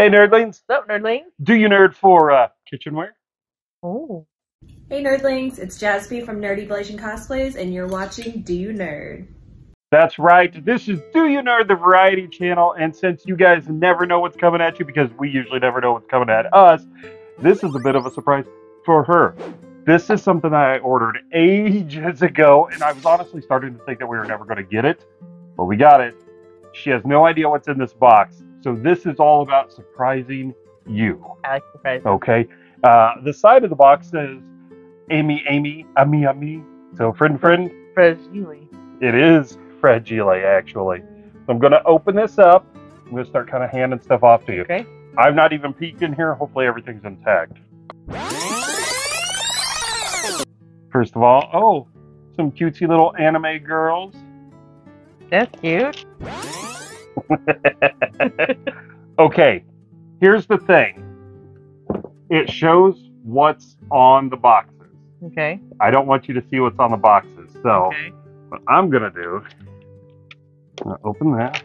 Hey, nerdlings. What's up, nerdling? Do you nerd for uh, kitchenware? Oh. Hey nerdlings, it's Jaspy from Nerdy Blazing Cosplays, and you're watching Do You Nerd? That's right. This is Do You Nerd, the variety channel. And since you guys never know what's coming at you, because we usually never know what's coming at us, this is a bit of a surprise for her. This is something I ordered ages ago, and I was honestly starting to think that we were never going to get it, but we got it. She has no idea what's in this box. So this is all about surprising you. I like surprise. Okay. Uh, the side of the box says Amy, Amy, Ami, Ami. So friend, friend, Fragile. it is fragile actually. So I'm going to open this up. I'm going to start kind of handing stuff off to you. Okay. I've not even peeked in here. Hopefully everything's intact. First of all, oh, some cutesy little anime girls. That's cute. okay, here's the thing. It shows what's on the boxes. Okay. I don't want you to see what's on the boxes. So Okay. what I'm gonna do, I'm gonna open that.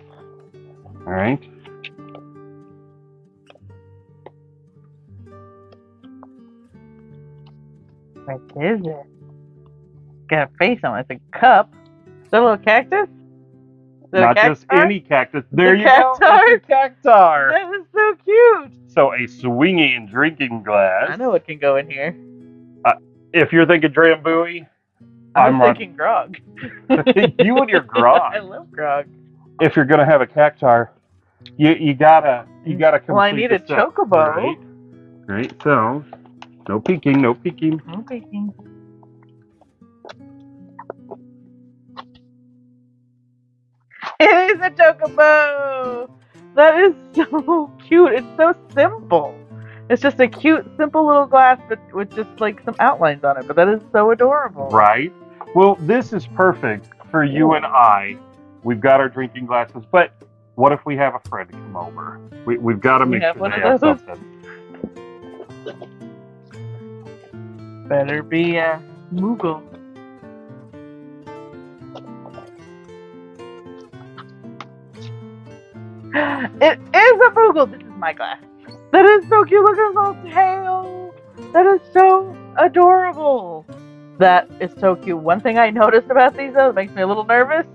All right. What is it? Got a face on it. It's a cup. Is that a little cactus? Is that a Not just any cactus. There The you go. cactuar? It's a cactuar. That is so cute. So a swinging drinking glass. I know what can go in here. Uh, if you're thinking Drambuie, I I'm was on- thinking grog. you and your grog. I love grog. if you're gonna have a cactuar, you you gotta you mm. gotta complete Well, I need the a set, chocobo. Right? right. So no peeking, no peeking. I'm thinking. A chocobo. That is so cute. It's so simple. It's just a cute, simple little glass but with just like some outlines on it. But that is so adorable. Right. Well, this is perfect for you and I. We've got our drinking glasses, but what if we have a friend come over? We, we've got to We make have sure one they of have something. Better be a Moogle. It is a Moogle. This is my glass. That is so cute. Look at his little tail. That is so adorable. That is so cute. One thing I noticed about these though that makes me a little nervous.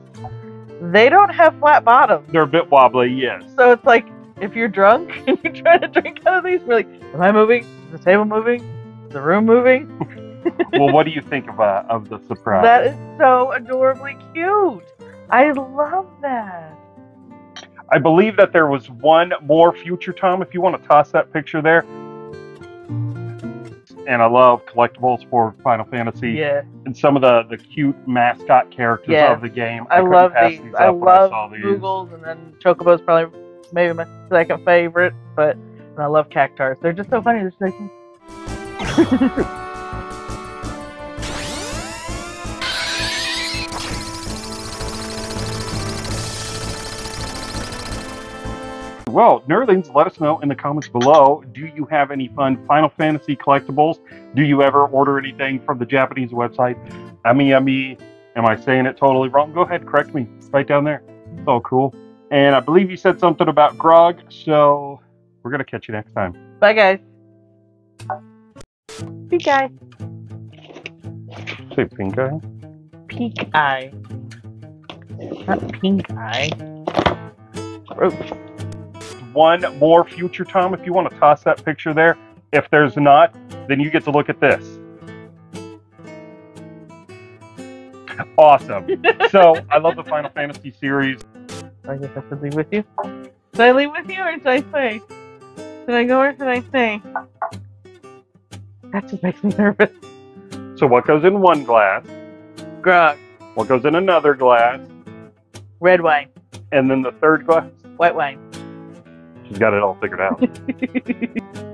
They don't have flat bottoms. They're a bit wobbly, yes. So it's like if you're drunk and you're trying to drink out of these, you're like, am I moving? Is the table moving? Is the room moving? well, what do you think of uh, of the surprise? That is so adorably cute. I love that. I believe that there was one more future Tom. If you want to toss that picture there. And I love collectibles for Final Fantasy Yeah, and some of the, the cute mascot characters Yes. of the game. I, couldn't love these. these I I love these. Moogles, and then Chocobo's probably maybe my second favorite. But and I love Cactuars. They're just so funny. They're just like, Well, nerdlings, let us know in the comments below. Do you have any fun Final Fantasy collectibles? Do you ever order anything from the Japanese website? Ami Ami. Am I saying it totally wrong? Go ahead, correct me. Right down there. It's all cool. And I believe you said something about Grog, so we're gonna catch you next time. bye guys. Pink eye. Say pink eye. Pink eye. Not pink eye. Gross. One more future Tom, if you want to toss that picture there. If there's not, then you get to look at this. Awesome. so I love the Final Fantasy series. I guess I should leave with you. Should I leave with you or should I stay? Should I go or should I stay? That just makes me nervous. So what goes in one glass? Grog. What goes in another glass? Red wine. And then the third glass? White wine. She's got it all figured out.